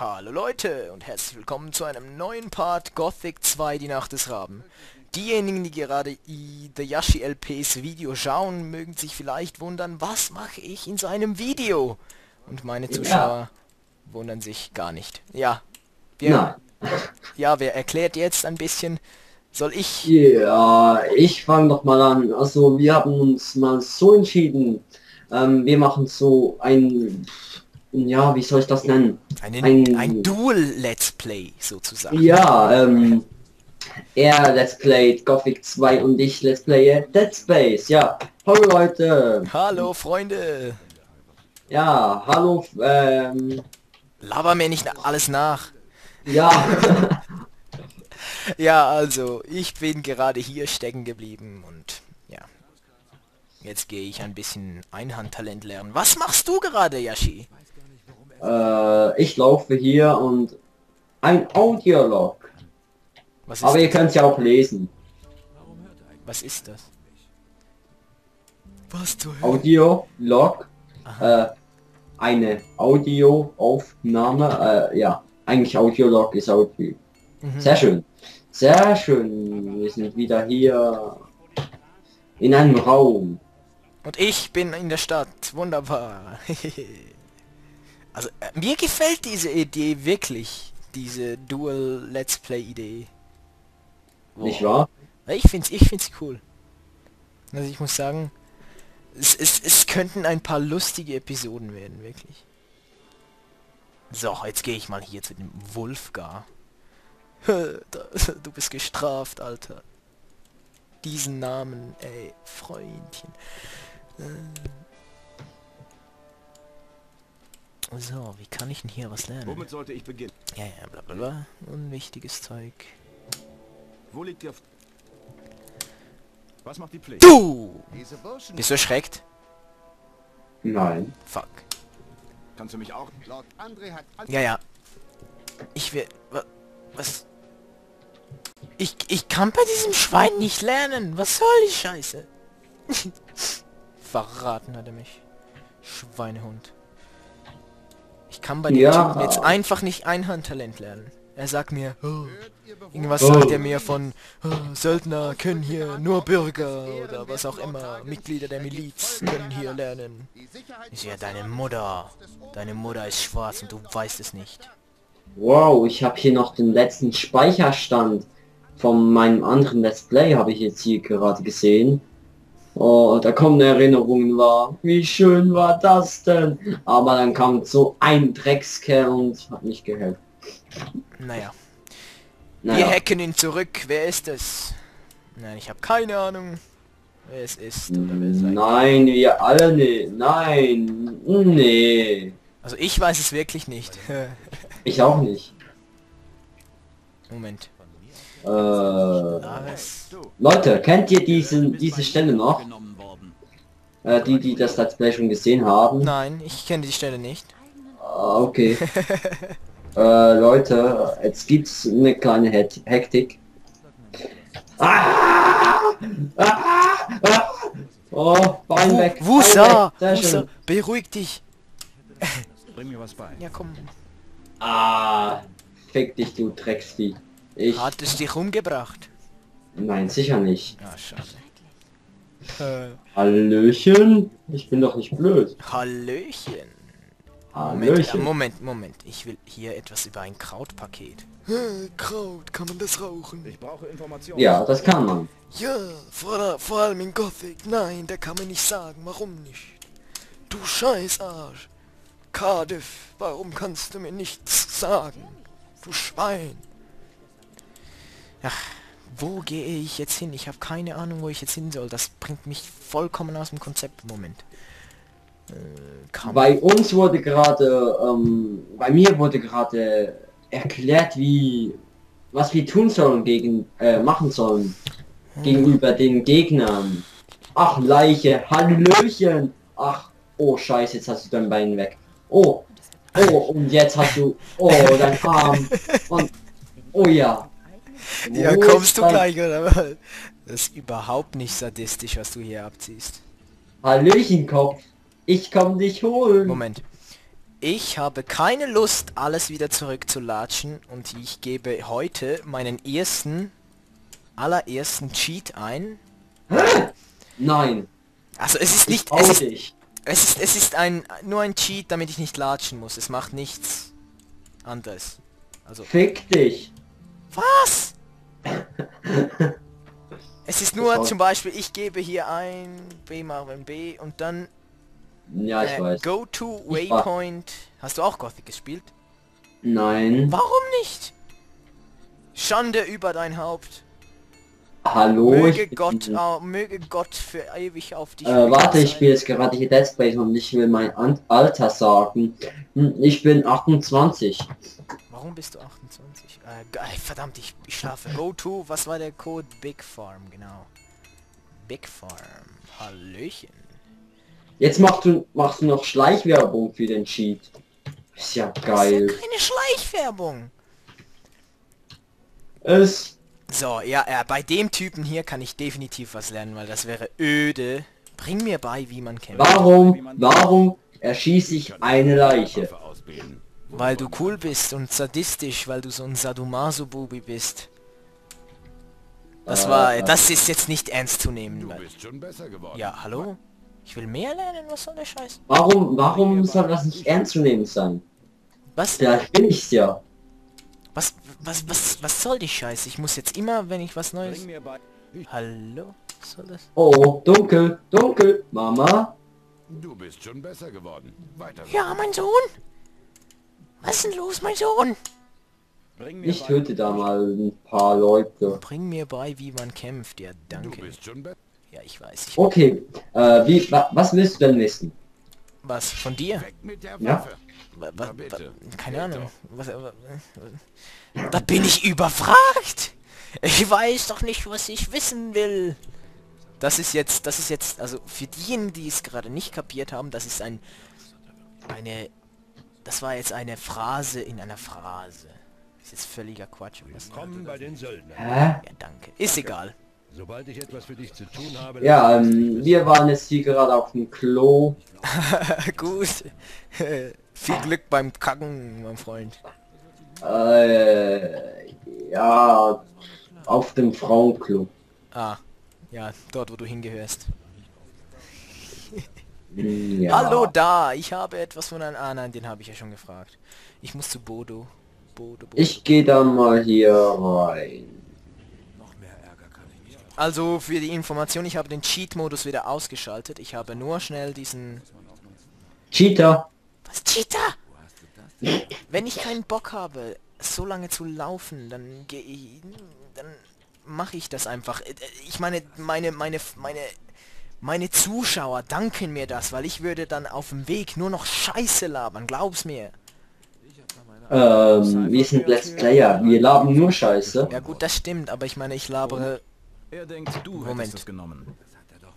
Hallo Leute und herzlich willkommen zu einem neuen Part Gothic 2 Die Nacht des Raben. Diejenigen, die gerade i The Yashi LPs Video schauen, mögen sich vielleicht wundern, was mache ich in so einem Video? Und meine Zuschauer ja. wundern sich gar nicht. Ja. Wir, ja, wer erklärt jetzt ein bisschen? Soll ich? Ja, ich fange doch mal an. Also wir haben uns mal so entschieden. Ähm, wir machen so ein ja, wie soll ich das nennen? Eine, ein, ein Dual-Let's Play sozusagen. Ja, ähm, er Let's Play Gothic 2 und ich Let's Play Dead Space. Ja, hallo Leute. Hallo Freunde. Ja, hallo. Ähm, Laber mir nicht alles nach. Ja. ja, also, ich bin gerade hier stecken geblieben und ja. Jetzt gehe ich ein bisschen Einhandtalent lernen. Was machst du gerade, Yashi? Äh, ich laufe hier und ein Audiolog. Aber ihr könnt ja auch lesen. Was ist das? Was du Audiolog. Äh, eine Audioaufnahme. Äh, ja, eigentlich Audiolog ist Audio. Mhm. Sehr schön. Sehr schön. Wir sind wieder hier in einem Raum. Und ich bin in der Stadt. Wunderbar. Also äh, mir gefällt diese Idee wirklich, diese Dual Let's Play Idee. Nicht wahr? Ich find's, ich find's cool. Also ich muss sagen, es, es, es könnten ein paar lustige Episoden werden, wirklich. So, jetzt gehe ich mal hier zu dem Wolfgar. du bist gestraft, Alter. Diesen Namen, ey, Freundchen. Äh. So, wie kann ich denn hier was lernen? Womit sollte ich beginnen? Ja, ja, bla bla bla. Unwichtiges Zeug. Wo liegt der... Was macht die Pflicht? Du! Bist du erschreckt? Nein. Fuck. Kannst du mich auch... Ja, ja. Ich will... Was? Ich, ich kann bei diesem Schwein nicht lernen. Was soll die Scheiße? Verraten hat er mich. Schweinehund. Ich kann bei dem ja. Typen jetzt einfach nicht Einhandtalent lernen. Er sagt mir, oh, irgendwas oh. sagt er mir von oh, Söldner können hier nur Bürger oder was auch immer, Mitglieder der Miliz können hier lernen. Ich sehe, deine Mutter, deine Mutter ist schwarz und du weißt es nicht. Wow, ich habe hier noch den letzten Speicherstand von meinem anderen Let's Play, habe ich jetzt hier gerade gesehen. Oh, da kommen Erinnerungen war. Wie schön war das denn? Aber dann kam so ein Dreckskerl und hat nicht gehört. Naja. naja. Wir hacken ihn zurück. Wer ist es? Nein, ich habe keine Ahnung, wer es ist. Oder wer es Nein, wir alle nicht. Nein. Nee. Also ich weiß es wirklich nicht. ich auch nicht. Moment. Äh, Leute, kennt ihr diesen, diese Stelle noch? Äh, die, die das Let's Play schon gesehen haben? Nein, ich kenne die Stelle nicht. Ah, okay. äh, Leute, jetzt gibt's eine kleine Hektik. Ah! Ah! Ah! Oh, Bein weg. Wusa! Wusa, beruhig dich. Bring mir was bei. Ja, komm. Ah, fick dich, du Drecksvieh. Ich... Hat es dich umgebracht? Nein, sicher nicht. Ja, schade. Äh. Hallöchen? Ich bin doch nicht blöd. Hallöchen. Hallöchen. Moment, Moment, Moment. Ich will hier etwas über ein Krautpaket. Kraut, kann man das rauchen? Ich brauche Informationen. Ja, das kann man. Ja, vor, vor allem in Gothic. Nein, der kann man nicht sagen. Warum nicht? Du Scheißarsch. Cardiff, warum kannst du mir nichts sagen? Du Schwein. Ach, wo gehe ich jetzt hin? Ich habe keine Ahnung, wo ich jetzt hin soll. Das bringt mich vollkommen aus dem Konzept im Moment. Äh, bei uns wurde gerade, ähm, bei mir wurde gerade erklärt, wie, was wir tun sollen gegen, äh, machen sollen hm. gegenüber den Gegnern. Ach, Leiche, Hallöchen. Ach, oh Scheiße, jetzt hast du dein Bein weg. Oh, oh, und jetzt hast du, oh, dein Arm. Und, oh ja, ja, kommst du gleich, oder? Das ist überhaupt nicht sadistisch, was du hier abziehst. Hallöchen, Kopf. Ich komm dich holen. Moment. Ich habe keine Lust, alles wieder zurückzulatschen und ich gebe heute meinen ersten, allerersten Cheat ein. Nein. Also es ist nicht, Ich es ist, es ist, es ist ein, nur ein Cheat, damit ich nicht latschen muss. Es macht nichts anderes. Also, Fick dich. Was? es ist nur zum Beispiel, ich gebe hier ein B Marvin B und dann Ja, ich äh, weiß. Go to Waypoint. Hast du auch Gothic gespielt? Nein. Warum nicht? Schande über dein Haupt. Hallo. möge Gott, au- möge Gott für ewig auf dich. Äh, warte, ich spiele jetzt gerade hier Dead Space und ich will mein Alter sagen. Hm, Ich bin 28. Warum bist du 28? Äh, ge- verdammt, ich, ich schlafe. Go to, was war der Code? Big Farm, genau. Big Farm. Hallöchen. Jetzt machst du, machst du noch Schleichwerbung für den Cheat. Ist ja Das geil. ist ja keine Schleichwerbung. Es So, ja, äh, bei dem Typen hier kann ich definitiv was lernen, weil das wäre öde. Bring mir bei, wie man kämpft. Warum, warum erschieße ich eine Leiche? Weil du cool bist und sadistisch, weil du so ein Sadomaso-Bubi bist. Das war, äh. das ist jetzt nicht ernst zu nehmen. Du Weil, bist schon besser geworden. ja, hallo? Ich will mehr lernen, was soll der Scheiß? Warum, warum soll das nicht ernst zu nehmen sein? Was? Vielleicht bin ich's ja. Was, was, was, was soll die Scheiße? Ich muss jetzt immer, wenn ich was Neues... Hallo? Was soll das? Oh, dunkel, dunkel, Mama. Du bist schon besser geworden. Weiter. Ja, mein Sohn? Was ist denn los, mein Sohn? Bring mir Ich bei. töte da mal ein paar Leute. Bring mir bei, wie man kämpft. Ja, Du danke. bist schon besser. Ja, ich weiß. Ich, Okay, äh, wie, wa, was willst du denn wissen? was, von dir? Weg mit der Ja. Wa- wa- keine Ahnung. Was, wa- wa- da bin ich überfragt. Ich weiß doch nicht, was ich wissen will. Das ist jetzt, das ist jetzt, also für diejenigen, die es gerade nicht kapiert haben, das ist ein, eine, das war jetzt eine Phrase in einer Phrase. Ist jetzt völliger Quatsch. Was? Willkommen bei den Söldnern. Hä? Ja, danke. Ist egal. Sobald ich etwas für dich zu tun habe... Ja, ähm, wir waren jetzt hier gerade auf dem Klo. Gut. Viel Glück beim Kacken, mein Freund. Äh, ja, auf dem Frauenklo. Ah, ja, dort, wo du hingehörst. Hm, Ja. Hallo da, ich habe etwas von einem... Ah nein, den habe ich ja schon gefragt. Ich muss zu Bodo. Bodo, Bodo. Ich gehe dann mal hier rein. Also für die Information, ich habe den Cheat-Modus wieder ausgeschaltet. Ich habe nur schnell diesen... Cheater. Was, Cheater? Wenn ich keinen Bock habe, so lange zu laufen, dann gehe ich... Dann mache ich das einfach. Äh, Ich meine, meine, meine, meine... Meine Zuschauer danken mir das, weil ich würde dann auf dem Weg nur noch Scheiße labern, glaub's mir. Ähm, wir sind Let's Player. Wir laben nur Scheiße. Ja gut, das stimmt, aber ich meine, ich labere... Er denkt, du Moment. hättest es genommen.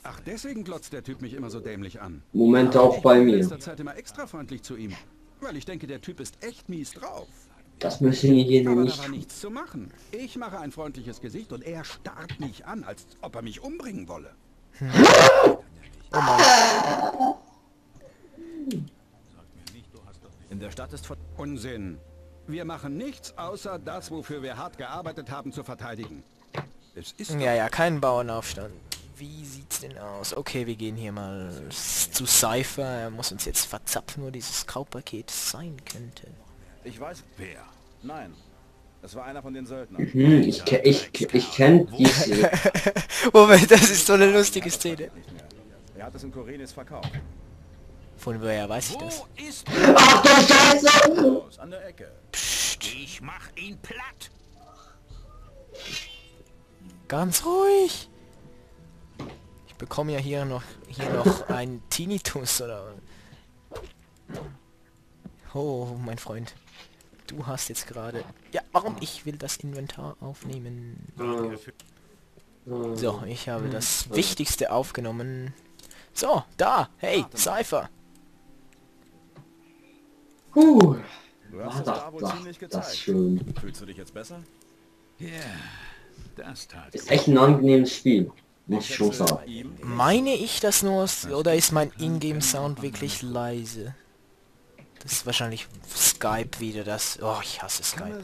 Ach, deswegen glotzt der Typ mich immer so dämlich an. Moment auch bei In mir. Zeit immer extra freundlich zu ihm. Weil ich denke, der Typ ist echt mies drauf. Das müssen wir hier nämlich nichts zu machen. Ich mache ein freundliches Gesicht und er starrt mich an, als ob er mich umbringen wolle. In der Stadt ist von Unsinn. Wir machen nichts, außer das, wofür wir hart gearbeitet haben, zu verteidigen. Es ist Ja, ja, kein Bauernaufstand. Wie sieht's denn aus? Okay, wir gehen hier mal zu Cypher. Er muss uns jetzt verzapfen, wo dieses Kaufpaket sein könnte. Ich weiß wer. Nein. Das war einer von den Söldnern. Hm, ich, ke- ich, ich kenne diese. Moment, das ist so eine lustige Szene. Er hat es in Korenis verkauft. Von woher weiß ich das? Ach du Scheiße! An der Ecke. Ich mach ihn platt. Ganz ruhig. Ich bekomme ja hier noch hier noch ein Tinnitus oder. Oh, mein Freund. Du hast jetzt gerade. Ja, warum? Ich will das Inventar aufnehmen. So, ich habe das Wichtigste aufgenommen. So, da, hey, Cypher. Du war da ziemlich das gezeigt. schön. Fühlst du dich jetzt besser? Ja, das tat Ist echt ein angenehmes Spiel. Muss ich schon sagen. Meine ich das nur oder ist mein Ingame-Sound wirklich leise? Das ist wahrscheinlich Skype wieder das. Oh, ich hasse Skype.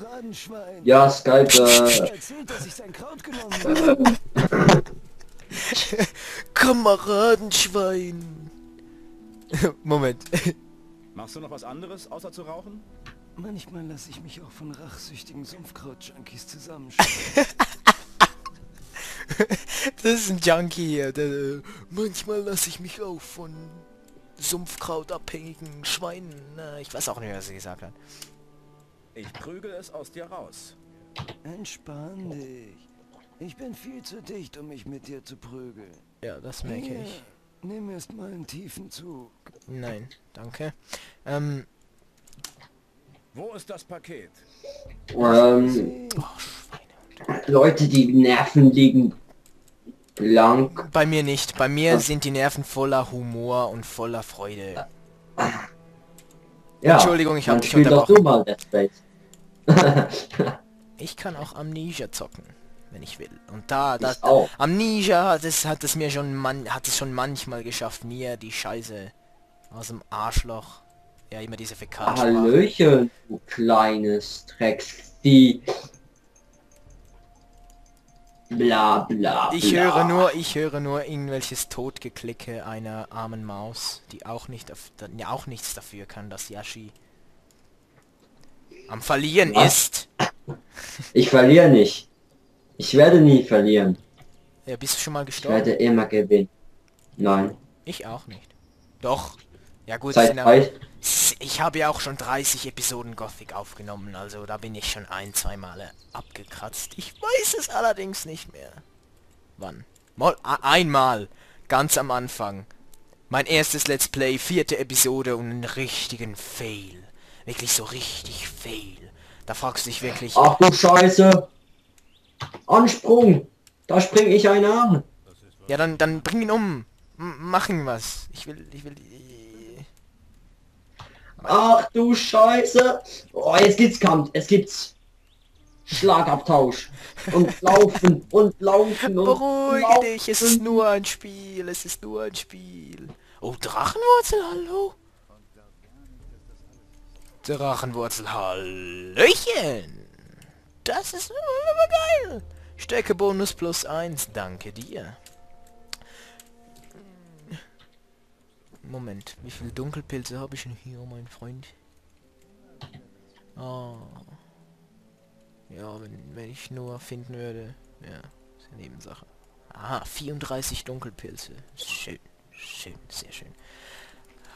Ja, Skype, äh, Erzählt, dass ich sein Kraut genommen habe. Kameradenschwein. Moment. Machst du noch was anderes, außer zu rauchen? Manchmal lasse ich mich auch von rachsüchtigen Sumpfkraut-Junkies zusammenschlagen. Das ist ein Junkie hier. Der, äh, manchmal lasse ich mich auch von Sumpfkrautabhängigen Schweinen. Na, ich weiß auch nicht, was sie gesagt hat. Ich prügel es aus dir raus. Entspann dich. Ich bin viel zu dicht, um mich mit dir zu prügeln. Ja, das merke ich. Nimm erst mal einen tiefen Zug. Nein, danke. Ähm, Wo ist das Paket? ähm, oh, Schweine. Leute, die Nerven liegen blank. Bei mir nicht. Bei mir sind die Nerven voller Humor und voller Freude. Ja, Entschuldigung, ich hab dann dich unterbrochen. Ich kann auch Amnesia zocken, wenn ich will. Und da, da auch. Amnesia hat es, hat es mir schon man, hat es schon manchmal geschafft, mir die Scheiße aus dem Arschloch. Ja, immer diese Fäkalsprache. Hallöchen, du kleines Drecksvieh. Bla bla Ich bla. höre nur, ich höre nur irgendwelches Totgeklicke einer armen Maus, die auch nicht, auch nichts dafür kann, dass Yashi am Verlieren Was? ist. Ich verliere nicht. Ich werde nie verlieren. Ja, bist du schon mal Ich gestorben? werde immer gewinnen. Nein. Ich auch nicht. Doch. Ja gut, es Ich habe ja auch schon 30 Episoden Gothic aufgenommen, also da bin ich schon ein, zwei Male abgekratzt. Ich weiß es allerdings nicht mehr. Wann? Mal, einmal, ganz am Anfang. Mein erstes Let's Play, vierte Episode und einen richtigen Fail. Wirklich so richtig Fail. Da fragst du dich wirklich, Ach du Scheiße. Ansprung. Da spring ich einen an. ja dann, dann bring ihn um. M mach ihn was. Ich will, ich will, äh, Ach du Scheiße. Oh, jetzt gibt's Kampf. Es gibt's Schlagabtausch. Und laufen und laufen und Beruhige laufen. dich, es ist nur ein Spiel, es ist nur ein Spiel. Oh, Drachenwurzel, hallo? Drachenwurzel, hallöchen. Das ist geil. Stärke Bonus plus 1, danke dir. Moment, wie viele Dunkelpilze habe ich denn hier, mein Freund? Ah. Ja, wenn, wenn ich nur finden würde. Ja, ist eine Nebensache. Aha, 34 Dunkelpilze. Schön, schön, sehr schön.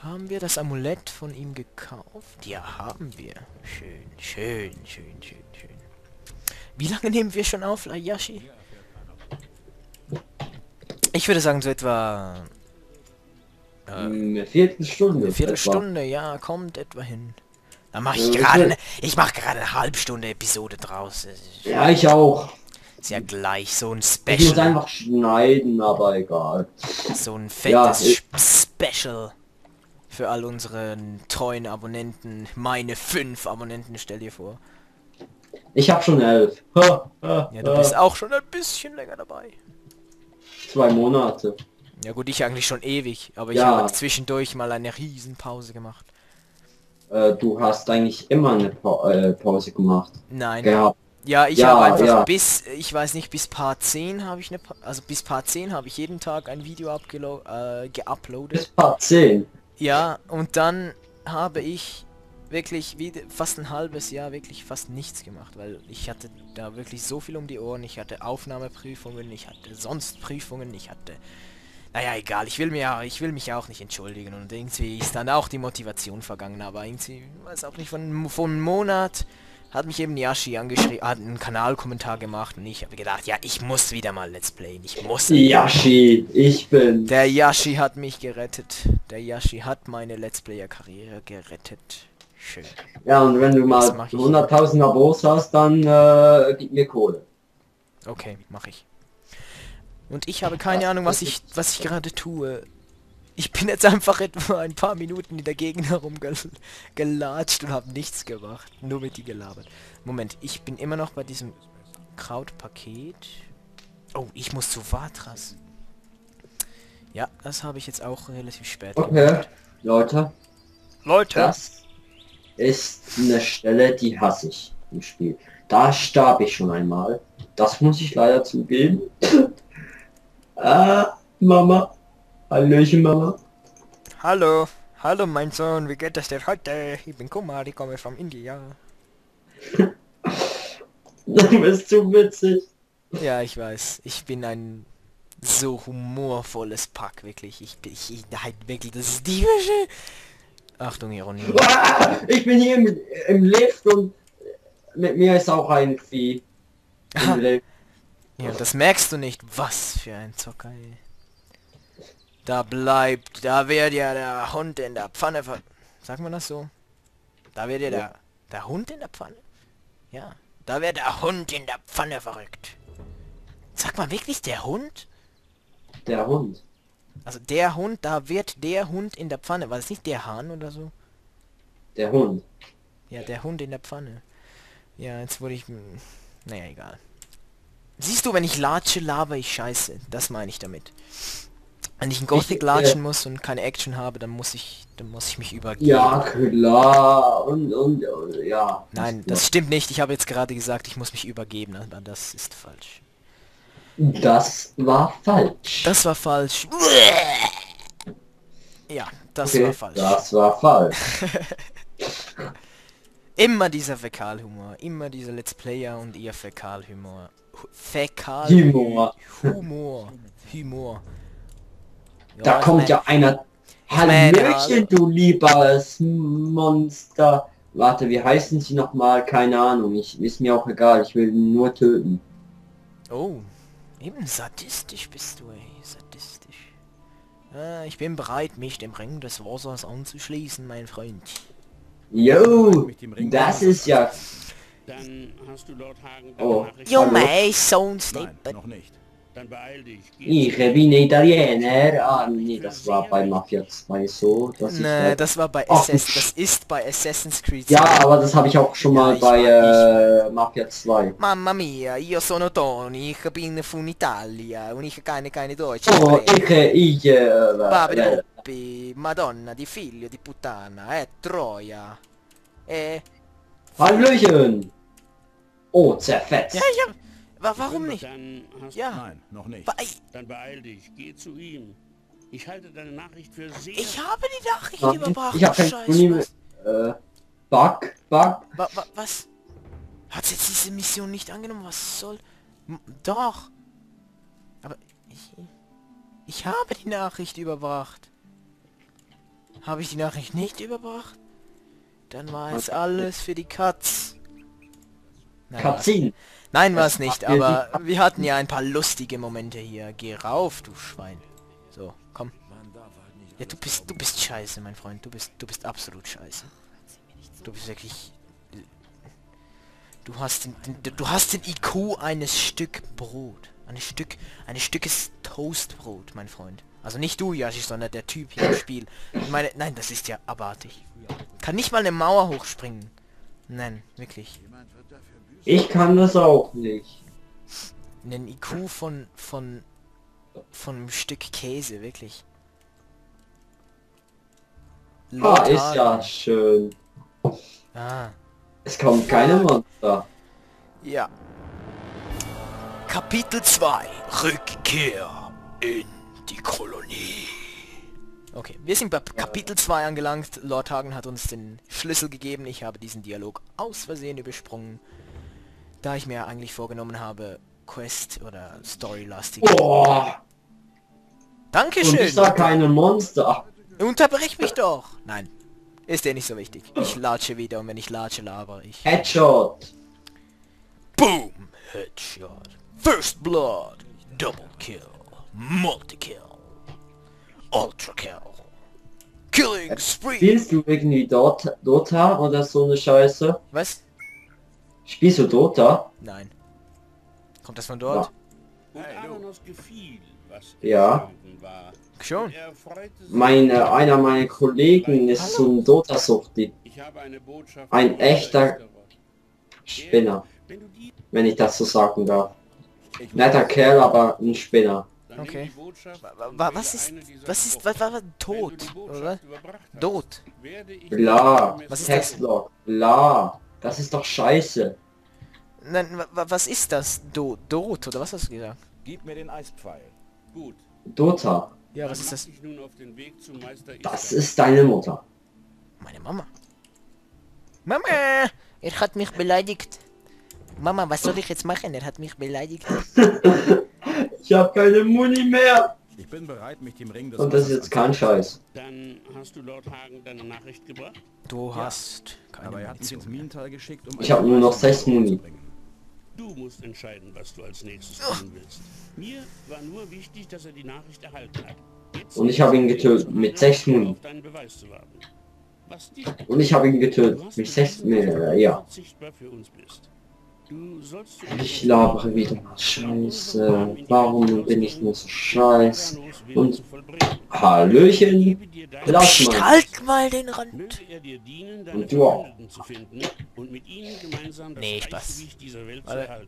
Haben wir das Amulett von ihm gekauft? Ja, haben wir. Schön, schön, schön, schön, schön. Wie lange nehmen wir schon auf, Ayashi? Ich würde sagen, so etwa Eine Viertelstunde. eine Viertelstunde, ja, kommt etwa hin. Dann mache ich Ja, gerade eine, ich mache gerade eine Halbstunde Episode draus. Ja, ich auch. Ist ja gleich so ein Ich muss Special. einfach schneiden, aber egal. So ein Ja, fettes ich- Special für all unsere treuen Abonnenten. Meine fünf Abonnenten, stell dir vor. Ich habe schon elf. Ha, ha, Ja, du ha. bist auch schon ein bisschen länger dabei. Zwei Monate. Ja gut, ich eigentlich schon ewig, aber ich Ja. habe zwischendurch mal eine Riesenpause gemacht. Äh, du hast eigentlich immer eine pa äh, Pause gemacht. Nein. Gehabt. Ja, ich Ja, habe einfach ja. bis, ich weiß nicht, bis Part 10 habe ich eine, Pa- also bis Part 10 habe ich jeden Tag ein Video äh, geuploadet. Bis Part 10. Ja, und dann habe ich wirklich wie, fast ein halbes Jahr wirklich fast nichts gemacht, weil ich hatte da wirklich so viel um die Ohren. Ich hatte Aufnahmeprüfungen, ich hatte sonst Prüfungen, ich hatte... Naja, egal, ich will mir ja, ich will mich auch nicht entschuldigen und irgendwie ist dann auch die Motivation vergangen, aber irgendwie, weiß auch nicht, von, von einem Monat hat mich eben Yashi angeschrieben, hat einen Kanalkommentar gemacht und ich habe gedacht, ja, ich muss wieder mal Let's Playen, ich muss. Yashi, ich bin. Der Yashi hat mich gerettet. Der Yashi hat meine Let's Player Karriere gerettet. Schön. Ja, und wenn du mal Das mach ich. 100.000 Abos hast, dann äh, gib mir Kohle. Okay, mache ich. Und ich habe keine Ahnung, was ich was ich gerade tue. Ich bin jetzt einfach etwa ein paar Minuten in der Gegend herumgelatscht und habe nichts gemacht. Nur mit die gelabert. Moment, ich bin immer noch bei diesem Krautpaket. Oh, ich muss zu Vatras. Ja, das habe ich jetzt auch relativ spät Okay, gemacht. Leute, Leute, das ist eine Stelle, die hasse ich im Spiel. Da starb ich schon einmal. Das muss ich leider zugeben. Ah, Mama. Hallöchen, Mama. Hallo, hallo mein Sohn, wie geht es dir heute? Ich bin Kumar, ich komme von India. Du bist zu witzig. Ja, ich weiß. Ich bin ein so humorvolles Pack, wirklich. Ich bin, ich, halt wirklich, das ist die Wäsche. Achtung, Ironie. Ah, ich bin hier im, im Lift und mit mir ist auch ein Vieh. Ja, das merkst du nicht. Was für ein Zocker, ey. Da bleibt, da wird ja der Hund in der Pfanne ver... Sagt man das so? Da wird ja der, der Hund in der Pfanne? Ja. Da wird der Hund in der Pfanne verrückt. Sagt man wirklich der Hund? Der Hund. Also der Hund, da wird der Hund in der Pfanne. War das nicht der Hahn oder so? Der Hund. Ja, der Hund in der Pfanne. Ja, jetzt wurde ich... hm, Naja, egal. Siehst du, wenn ich latsche, laber ich scheiße. Das meine ich damit. Wenn ich in Gothic Ich, äh, latschen muss und keine Action habe, dann muss ich, dann muss ich mich übergeben. Ja, klar. Und, und, und ja. Nein, das stimmt nicht. Ich habe jetzt gerade gesagt, ich muss mich übergeben, aber das ist falsch. Das war falsch. Das war falsch. Ja, das Okay, war falsch. Das war falsch. Immer dieser Fäkalhumor, immer dieser Let's Player und ihr Fäkalhumor. Fäkalhumor. Humor. Humor. Humor. Da ich kommt mein- ja einer. Hallöchen, du liebes Monster. Warte, wie heißen sie nochmal? Keine Ahnung. Ich ist mir auch egal. Ich will ihn nur töten. Oh, eben sadistisch bist du, ey. Sadistisch. Ah, ich bin bereit, mich dem Ring des Wassers anzuschließen, mein Freund. Yo, das ist ja. Dann hast du Lord Hagen Oh. Hallo? my son, Nein, stay noch nicht. Dann beeil dich. Ich bin Italiener. Ah, nee, das war bei Mafia 2 so. Ich Nee, halt- das war bei Ach, Assassin, du das ist bei Assassin's Creed. ja, 2. aber das habe ich auch schon mal ich bei äh, Mafia 2. Mamma mia, io sono Tony, ich bin von Italia und ich kann keine Deutsch Oh, ich, ich, äh, Vabbè, äh, Puppi, Madonna di figlio di puttana, eh, Troia. Eh, Hallöchen. Oh, zerfetzt. ja, ja, wa warum nicht? Dann, hast Ja, Nein, noch nicht. wa- dann beeil dich. Geh zu ihm. Ich halte deine Nachricht für sehr... ich habe die Nachricht Warte, überbracht, ich hab du kein Scheiß, Kuni was? Äh, Bug, Bug. Wa, wa, was? Hat sie jetzt diese Mission nicht angenommen? Was soll? M doch. Aber ich, ich habe die Nachricht überbracht. Habe ich die Nachricht nicht überbracht? Dann war es alles für die Katz. Nein, war's- Cutscene. Nein, war es nicht, aber wir hatten ja ein paar lustige Momente hier. Geh rauf, du Schwein. So, komm. Ja, du bist, du bist scheiße, mein Freund. Du bist, du bist absolut scheiße. Du bist wirklich... Du hast den, den, du hast den IQ eines Stück Brot. Ein Stück, ein Stückes Toastbrot, mein Freund. Also nicht du, Yashi, sondern der Typ hier im Spiel. Ich meine, nein, das ist ja abartig. Kann nicht mal eine Mauer hochspringen. Nein, wirklich. Ich kann das auch nicht. Einen IQ von, von, von einem Stück Käse, wirklich. Ah, Lord ist ja schön. Ah, Es kommt keine Monster. ja. Kapitel 2. Rückkehr in die Kolonie. Okay, wir sind bei Kapitel 2 angelangt. Lord Hagen hat uns den Schlüssel gegeben. Ich habe diesen Dialog aus Versehen übersprungen. Da ich mir eigentlich vorgenommen habe, Quest oder Story-lastig. Boah. Und Dankeschön! ich sag keine Monster. Unterbrich mich doch! Nein, ist dir nicht so wichtig. Ich latsche wieder und wenn ich latsche, laber ich. Headshot. Boom! Headshot. First Blood. Double Kill. Multi-Kill. Ultra Kill. Killing Spree. Spielst du irgendwie Dota, Dota oder so eine Scheiße? Was? Spielst du Dota? Nein. Kommt das von dort? Ja. Ja. Schon. Mein, äh, einer meiner Kollegen ist Hallo. zum dota suchti Ein echter Spinner. Wenn ich das so sagen darf. Netter Kerl, aber ein Spinner. Okay. Was ist, was ist, was war tot, oder? Tot. Bla. Was ist Textlog. Bla. Das ist doch scheiße. Nein, wa- wa- was ist das? Do, Dot, oder was hast du gesagt? Gib mir den Eispfeil. Gut. Dota. Ja, was ist das? dich nun auf den Weg zu Meister Das ist deine Mutter. Meine Mama. Mama, er hat mich beleidigt. Mama, was soll ich jetzt machen? Er hat mich beleidigt. Ich habe keine Muni mehr. Bin bereit, mich dem Ring des Und das ist jetzt kein Scheiß. Dann hast du Lord Hagen deine Nachricht gebracht? Du hast keine Aber er hat mich ins. Minental geschickt, um... Ich hab nur noch sechs Muni. Du musst entscheiden, was du als nächstes tun willst. Mir war nur wichtig, dass er die Nachricht erhalten hat. Jetzt Und ich habe ihn getötet mit handeln sechs und Muni. auf deinen Beweis zu warten. Was dich Und ich habe ihn getötet. Mit sechs bewiesen, dass mehr, du ja. Ich labere wieder. Scheiße. Warum bin ich nur so scheiß? Und Hallöchen. Lass mal. halt mal den Rand. Und du auch. Verbündeten zu finden und mit ihnen gemeinsam das Nee, Spaß. Gleichgewicht dieser Welt zu Warte.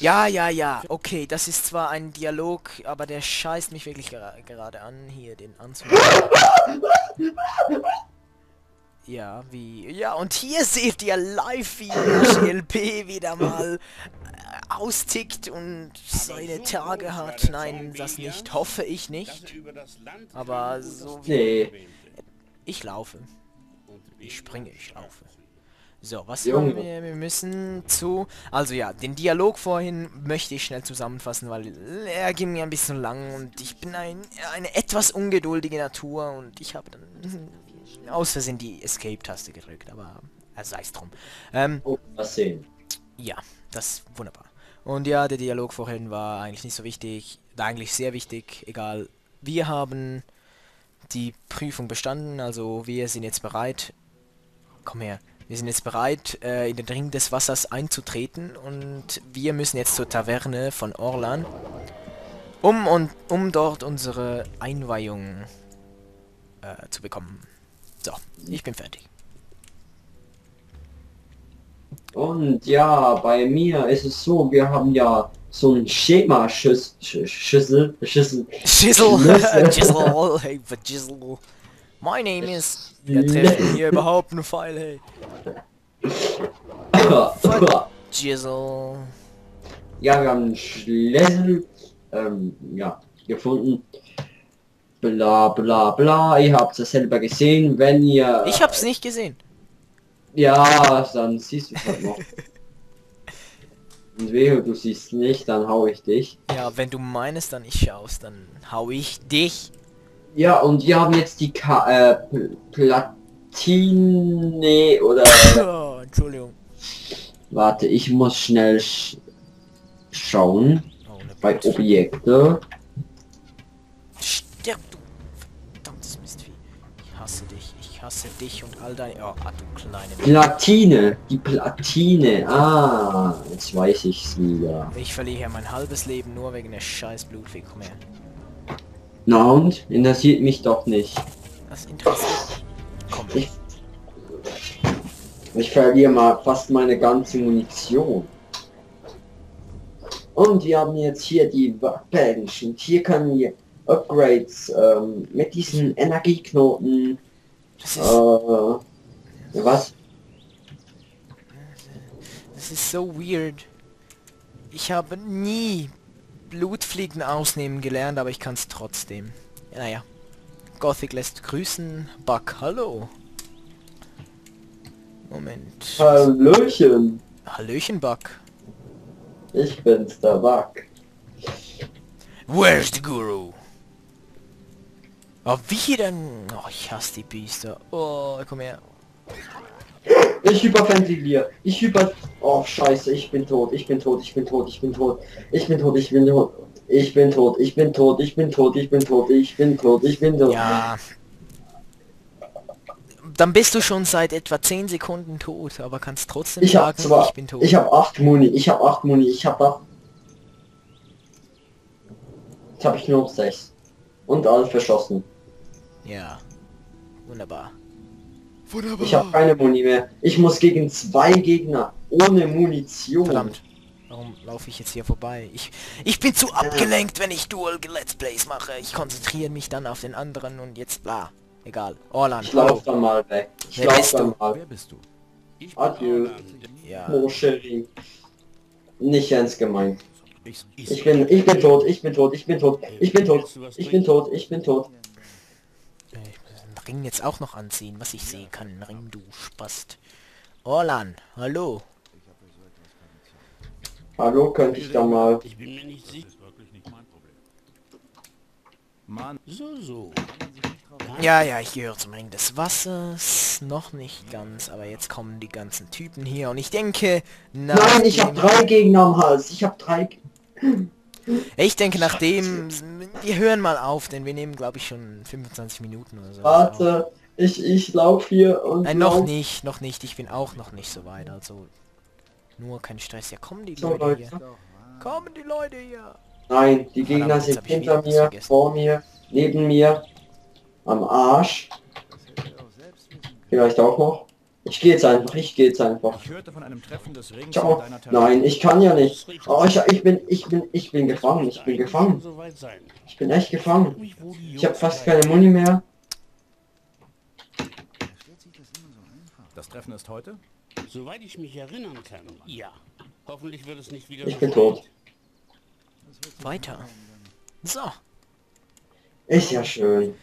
Ja, ja, ja. Okay, das ist zwar ein Dialog, aber der scheißt mich wirklich gera gerade an, hier den anzumachen. Ja, wie... Ja, und hier seht ihr live, wie GLP wieder mal äh, austickt und seine Tage hat. Nein, das nicht. Hoffe ich nicht. er Aber so wie... Nee. Ich laufe. Ich springe, ich laufe. So, was haben wir? Wir müssen zu... Also ja, den Dialog vorhin möchte ich schnell zusammenfassen, weil er ging mir ein bisschen lang und ich bin ein, eine etwas ungeduldige Natur und ich habe dann aus Versehen die Escape-Taste gedrückt, aber äh, sei es drum. Ähm, Oh, was sehen. ja, das ist wunderbar. Und ja, der Dialog vorhin war eigentlich nicht so wichtig, war eigentlich sehr wichtig, egal. Wir haben die Prüfung bestanden, also wir sind jetzt bereit. Komm her. Wir sind jetzt bereit, äh, in den Ring des Wassers einzutreten und wir müssen jetzt zur Taverne von Orlan, um und um dort unsere Einweihung äh, zu bekommen. So, ich bin fertig. Und ja, bei mir ist es so, wir haben ja so ein Schema Schüss, Schüss, Schüssel, Schüssel. Schlüssel. Jizzle, hey, Jizzle. My name is... Wir treffen hier überhaupt einen Pfeil, hey. Jizzle. Ja, wir haben Schlüssel ähm, ja, gefunden. Bla bla bla, ihr habt es selber gesehen, wenn ihr... Ich hab's nicht gesehen. Ja, dann siehst du es halt noch. Und wehe, du siehst nicht, dann hau ich dich. Ja, wenn du meinst, dann ich schaust, dann hau ich dich. Ja, und wir haben jetzt die Ka äh, Pl- Platine oder... Oh, Entschuldigung. Warte, ich muss schnell sch schauen. Oh, Bei. Objekte. Hasse dich und all deine... Oh, du kleine... Platine. Die Platine. Ah, jetzt weiß ich's wieder. Ich verliere mein halbes Leben nur wegen der scheiß Blutfee. Komm her. Na und? Interessiert mich doch nicht. Das interessiert mich. Komm. Ich, ich verliere mal fast meine ganze Munition. Und wir haben jetzt hier die Waffen. Und hier können wir Upgrades ähm, mit diesen Energieknoten. Das Äh, ist, was? das ist so weird. Ich habe nie Blutfliegen ausnehmen gelernt, aber ich kann es trotzdem. Naja. Gothic lässt grüßen. Buck, hallo. Moment. Hallöchen. Hallöchen, Buck. Ich bin's, der Wack. Where's the Guru? Oh, wie denn? Oh, ich hasse die Biester. Oh, komm her. Ich hyperventiliere. Ich hyper... Oh, scheiße, ich bin tot, ich bin tot, ich bin tot, ich bin tot. Ich bin tot, ich bin tot. Ich bin tot, ich bin tot, ich bin tot, ich bin tot, ich bin tot, ich bin tot. Ja. Dann bist du schon seit etwa 10 Sekunden tot, aber kannst trotzdem ich sagen, zwar, ich bin tot. Ich habe 8 Muni, ich habe 8 Muni, ich habe 8... Jetzt habe ich nur noch 6. Und alle verschossen. Ja. Wunderbar. Ich habe keine Muni mehr. Ich muss gegen zwei Gegner ohne Munition. Verdammt. Warum laufe ich jetzt hier vorbei? Ich, ich bin zu abgelenkt, wenn ich Dual Let's Plays mache. Ich konzentriere mich dann auf den anderen und jetzt bla. Egal. Orlan, Ich hallo. lauf dann mal weg. Ich Wer bist dann du? mal. Wer bist du? Ich Adieu. Orlan. Ja. Oh, Sherry. Nicht ernst gemeint. Ich, Ich bin, ich bin tot, ich bin tot, ich bin tot, ich bin tot, ich bin tot, ich bin tot. Ich muss den Ring jetzt auch noch anziehen, was ich sehen kann. Ein Ring, du Spast. Orlan, hallo. Hallo, könnte ich da mal... Ich bin mir nicht sicher. Mann, So, so. Ja, ja, ich gehöre zum Ring des Wassers. Noch nicht ganz, aber jetzt kommen die ganzen Typen hier und ich denke, Nein, ich habe drei Gegner am Hals. Ich habe drei... Ich denke, nachdem... Wir hören mal auf, denn wir nehmen, glaube ich, schon 25 Minuten oder so. Warte, ich, ich lauf hier und... Nein, noch lauf- nicht, noch nicht. Ich bin auch noch nicht so weit, also... Nur kein Stress. Ja, kommen die So, Leute Leute. hier. Kommen die Leute hier. Nein, die Gegner Verdammt, sind hinter mir, vor mir, neben mir, am Arsch. Vielleicht auch noch. Ich gehe jetzt einfach, ich gehe jetzt einfach. ich hörte von einem Treffen des Rings Ciao. Nein, ich kann ja nicht. Oh, ich, ich bin, ich bin, ich bin gefangen, ich bin gefangen. Ich bin echt gefangen. Ich habe fast keine Muni mehr. Das Treffen ist heute? Soweit ich mich erinnern kann. Ja. Hoffentlich wird es nicht wieder Ich bin tot. Weiter. So. Ist ja schön.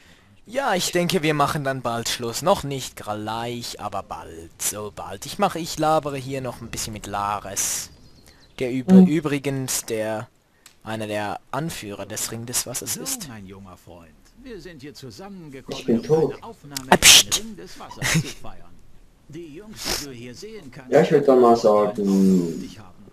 Ja, ich denke, wir machen dann bald Schluss. Noch nicht gleich, aber bald. So bald. Ich mache, ich labere hier noch ein bisschen mit Lares. Der üb Hm. übrigens der einer der Anführer des Ring des Wassers ist. mein junger Freund. Wir sind hier zusammengekommen, Ich bin um tot. eine Aufnahme Ah, Ring des Wassers zu feiern. Die Jungs, die du hier sehen kannst, Ja, ich würd dann mal sagen- auf dich haben.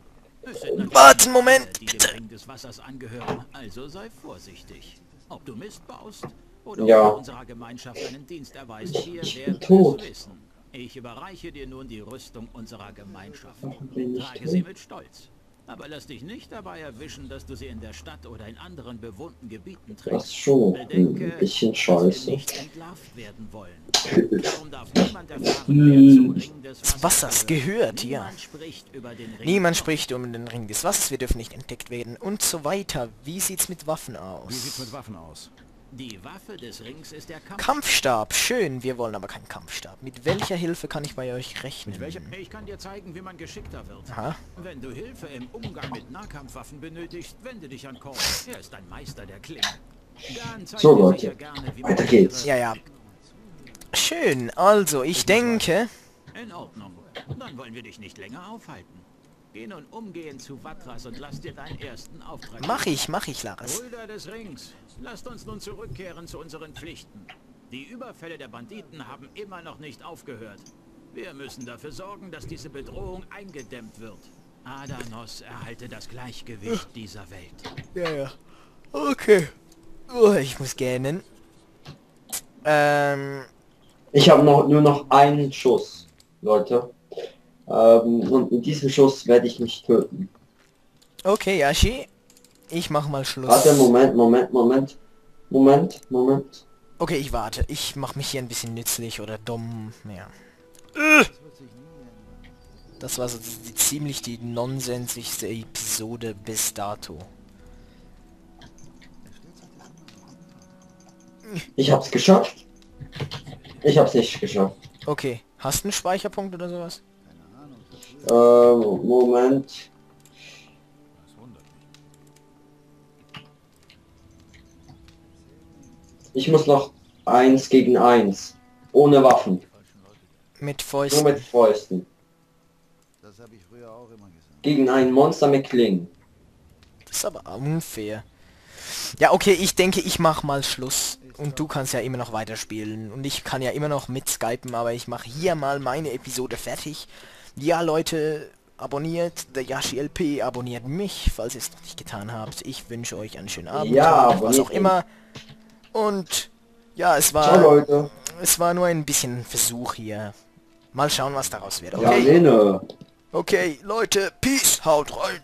Es sind natürlich Warte, alle, Moment, die dem bitte. Ring des Wassers angehören, also sei vorsichtig. Ob du Mist baust oder Ja. unserer Gemeinschaft einen Dienst erweist, bin werden tot. es wissen. Ich überreiche dir nun die Rüstung unserer Gemeinschaft. Trage sie mit Stolz. Aber lass dich nicht dabei erwischen, dass du sie in der Stadt oder in anderen bewohnten Gebieten Das trägst. ist schon Bedenke, ein bisschen scheiße. nicht entlarvt werden wollen. Darum darf niemand erfahren, wer zum Ring des Des Wassers gehört, ja. Niemand spricht über den Ring Niemand des spricht um den Ring des Wassers, wir dürfen nicht entdeckt werden und so weiter. Wie sieht's mit Waffen Wie sieht's aus? mit Waffen aus? Die Waffe des Rings ist der Kampf. Kampfstab, schön, wir wollen aber keinen Kampfstab. Mit welcher Hilfe kann ich bei euch rechnen? Mit welcher? Ich kann dir zeigen, wie man geschickter wird. Aha. Wenn du Hilfe im Umgang mit Nahkampfwaffen benötigst, wende dich an Korn. Er ist ein Meister der Klingen. Zeigt So, Leute. sicher gerne, wie man Weiter geht's. Ja, ja. Schön, also ich denke... In Ordnung. Dann wollen wir dich nicht länger aufhalten. Geh nun umgehend zu Vatras und lass dir deinen ersten Auftrag. Mach ich, mach ich, Laris. Brüder des Rings, lasst uns nun zurückkehren zu unseren Pflichten. Die Überfälle der Banditen haben immer noch nicht aufgehört. Wir müssen dafür sorgen, dass diese Bedrohung eingedämmt wird. Adanos erhalte das Gleichgewicht dieser Welt. Ja, ja. Okay. Oh, ich muss gähnen. Ähm, Ich habe noch nur noch einen Schuss, Leute. Ähm, und mit diesem Schuss werde ich mich töten. okay, Yashi. Ich mach mal Schluss. Warte, Moment, Moment, Moment. Moment, Moment. Okay, ich warte. Ich mach mich hier ein bisschen nützlich oder dumm. Ja. Das war so die, ziemlich die nonsensigste Episode bis dato. Ich hab's geschafft. Ich hab's nicht geschafft. Okay, hast du einen Speicherpunkt oder sowas? Ähm, Moment. Ich muss noch eins gegen eins. Ohne Waffen. Mit Nur Fäusten. mit Fäusten. Das habe ich früher auch immer gesagt. Gegen ein Monster mit Klingen. Das ist aber unfair. Ja, okay, ich denke, ich mach mal Schluss. Und du kannst ja immer noch weiterspielen. Und ich kann ja immer noch mit Skypen, aber ich mache hier mal meine Episode fertig. Ja, Leute, abonniert der Yashi LP, abonniert mich, falls ihr es noch nicht getan habt. Ich wünsche euch einen schönen Abend, Ja, Tag, was auch immer. Und ja, es Ciao, war Leute. es war nur ein bisschen Versuch hier. Mal schauen, was daraus wird. Ja, Okay, Lene. okay, Leute, peace, haut rein.